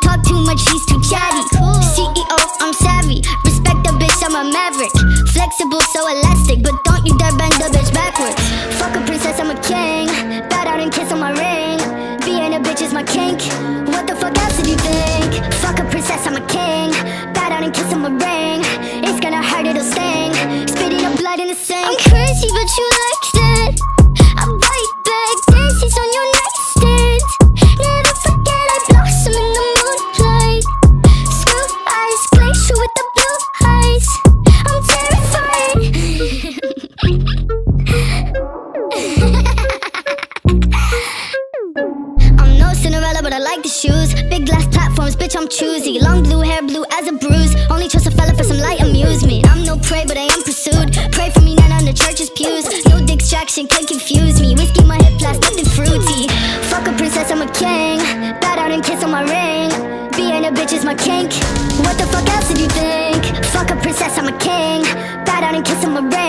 cheese too much, he's too chatty. CEO, I'm savvy. Respect the bitch, I'm a maverick. Flexible, so elastic, but don't you dare bend the bitch backwards. Fuck a princess, I'm a king. Bow out and kiss on my ring. Being a bitch is my kink. What the fuck else did you think? Fuck a princess, I'm a king. Bow out and kiss on my ring. It's gonna hurt, it'll sting. Spitting up blood in the sink. I'm crazy, but you liked Big glass platforms, bitch, I'm choosy. Long blue hair, blue as a bruise. Only trust a fella for some light amusement. I'm no prey, but I am pursued. Pray for me, not on the church's pews. No distraction can confuse me. Whiskey, my hip flask, nothing fruity. Fuck a princess, I'm a king. Bow down and kiss on my ring. Being a bitch is my kink. What the fuck else did you think? Fuck a princess, I'm a king. Bow down and kiss on my ring.